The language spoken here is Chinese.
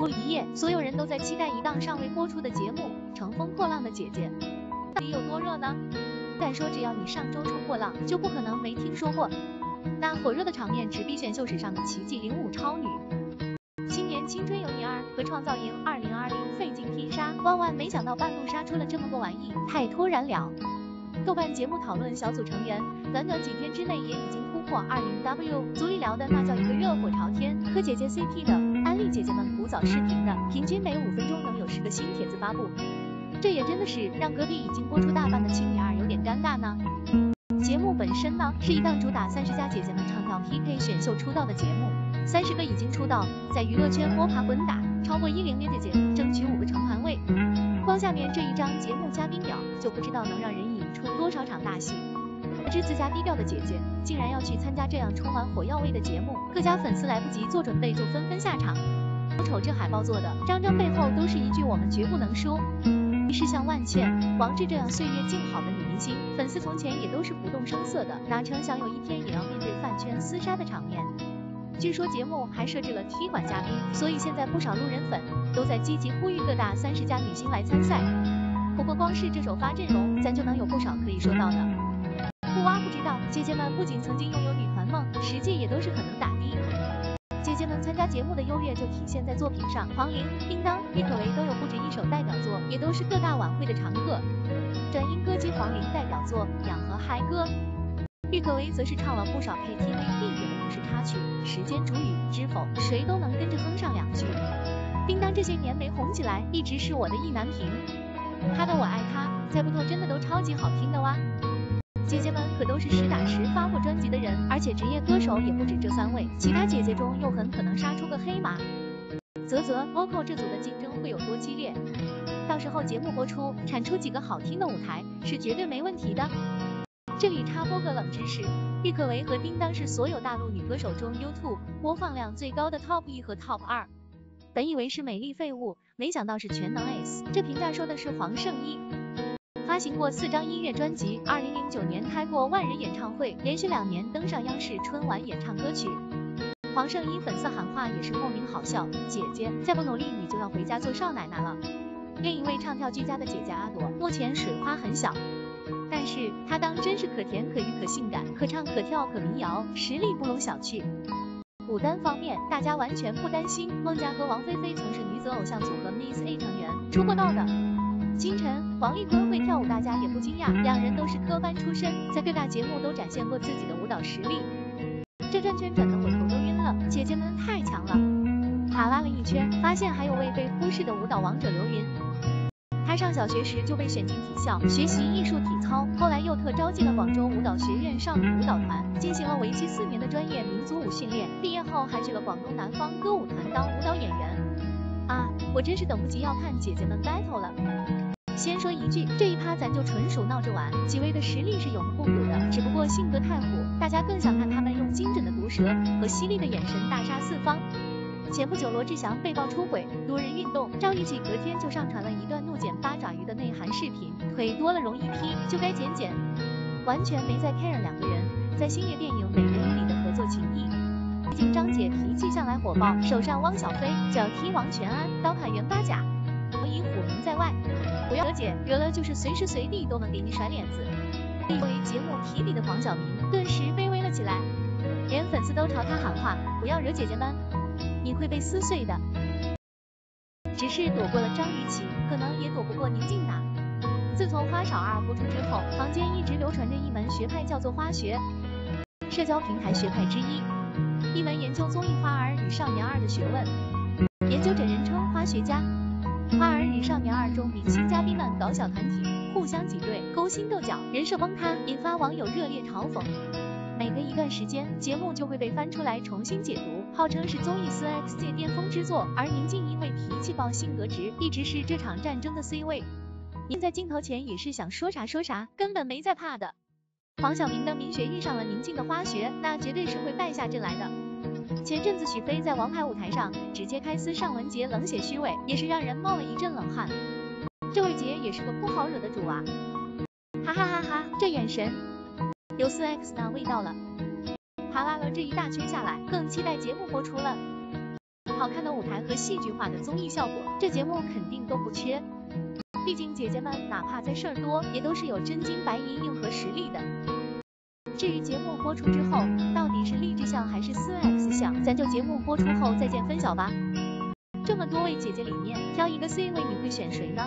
播一夜，所有人都在期待一档尚未播出的节目《乘风破浪的姐姐》，到底有多热呢？敢说只要你上周冲过浪，就不可能没听说过。那火热的场面直逼选秀史上的奇迹零五超女。青年青春有你二和创造营二零二零费劲拼杀，万万没想到半路杀出了这么个玩意，太突然了。豆瓣节目讨论小组成员，短短几天之内也已经突破二零 W，足以聊的那叫一个热火朝天，磕姐姐 CP 的，安利姐姐们古早视频的，平均每五分钟能有十个新帖子发布。这也真的是让隔壁已经播出大半的青女二有点尴尬呢。节目本身呢，是一档主打三十加姐姐们唱跳 PK 选秀出道的节目，三十个已经出道，在娱乐圈摸爬滚打，超过一零年姐姐争取五个成团位。光下面这一张节目嘉宾表，就不知道能让人引出多少场大戏。知自家低调的姐姐，竟然要去参加这样充满火药味的节目，各家粉丝来不及做准备，就纷纷下场。瞅这海报做的，张张背后都是一句我们绝不能输。于是像万茜、王志这样岁月静好的女明星，粉丝从前也都是不动声色的，哪成想有一天也要面对饭圈厮杀的场面。据说节目还设置了踢馆嘉宾，所以现在不少路人粉都在积极呼吁各大三十加女星来参赛。不过光是这首发阵容，咱就能有不少可以说到的。不挖不知道，姐姐们不仅曾经拥有女团梦，实际也都是很能打的。姐姐们参加节目的优越就体现在作品上，黄龄、叮当、郁可唯都有不止一首代表作，也都是各大晚会的常客。转音歌姬黄龄代表作《养和嗨歌》，郁可唯则是唱了不少 KTV 必点的影视插曲，《时间煮雨》《知否》，谁都能跟着哼上两句。叮当这些年没红起来，一直是我的意难平。他的我爱他，猜不透真的都超级好听的哇。姐姐们可都是实打实发过专辑的人，而且职业歌手也不止这三位，其他姐姐中又很可能杀出个黑马。啧啧，OCO 这组的竞争会有多激烈？到时候节目播出，产出几个好听的舞台是绝对没问题的。这里插播个冷知识，郁可唯和叮当是所有大陆女歌手中 YouTube 播放量最高的 Top 一和 Top 二。本以为是美丽废物，没想到是全能 Ace，这评价说的是黄圣依。发行过四张音乐专辑，二零零九年开过万人演唱会，连续两年登上央视春晚演唱歌曲。黄圣依粉丝喊话也是莫名好笑，姐姐再不努力你就要回家做少奶奶了。另一位唱跳俱佳的姐姐阿朵，目前水花很小，但是她当真是可甜可御可性感，可唱可跳可民谣，实力不容小觑。舞担方面，大家完全不担心，孟佳和王菲菲曾是女子偶像组合 Miss A 成员，出过道的。清晨，王丽坤会跳舞，大家也不惊讶。两人都是科班出身，在各大节目都展现过自己的舞蹈实力。这转圈转的我头都晕了，姐姐们太强了。卡拉了一圈，发现还有位被忽视的舞蹈王者刘云。他上小学时就被选进体校学习艺术体操，后来又特招进了广州舞蹈学院少女舞蹈团，进行了为期四年的专业民族舞训练。毕业后还去了广东南方歌舞团当舞蹈演员。啊，我真是等不及要看姐姐们 battle 了。先说一句，这一趴咱就纯属闹着玩，几位的实力是有目共睹的，只不过性格太虎，大家更想看他们用精准的毒舌和犀利的眼神大杀四方。前不久罗志祥被曝出轨，多人运动，赵一起隔天就上传了一段怒剪八爪鱼的内涵视频，腿多了容易劈，就该剪剪，完全没在 care 两个人在星爷电影《美人鱼》里的合作情谊。毕竟张姐脾气向来火爆，手上汪小菲，脚踢王全安，刀砍袁八甲，以虎名在外。不要惹姐，惹了就是随时随地都能给你甩脸子。作为节目提笔的黄晓明顿时卑微了起来，连粉丝都朝他喊话：不要惹姐姐们，你会被撕碎的。只是躲过了张雨绮，可能也躲不过宁静吧。自从《花少二》播出之后，坊间一直流传着一门学派，叫做花学，社交平台学派之一，一门研究综艺《花儿与少年二》的学问。研究者人称花学家。《花儿与少年二》中，明星嘉宾们搞小团体，互相挤兑，勾心斗角，人设崩塌，引发网友热烈嘲讽。每隔一段时间，节目就会被翻出来重新解读，号称是综艺四 X 界巅峰之作。而宁静因为脾气暴、性格直，一直是这场战争的 C 位。您在镜头前也是想说啥说啥，根本没在怕的。黄晓明的明学遇上了宁静的花学，那绝对是会败下阵来的。前阵子许飞在王牌舞台上直接开撕尚雯婕，冷血虚伪，也是让人冒了一阵冷汗。这位杰也是个不好惹的主啊！哈哈哈哈，这眼神有四 X 那味道了。哈啦了这一大圈下来，更期待节目播出了。好看的舞台和戏剧化的综艺效果，这节目肯定都不缺。毕竟姐姐们哪怕在事儿多，也都是有真金白银硬核实力的。至于节目播出之后，你是励志向还是四 X 向，咱就节目播出后再见分晓吧。这么多位姐姐里面，挑一个 C 位，你会选谁呢？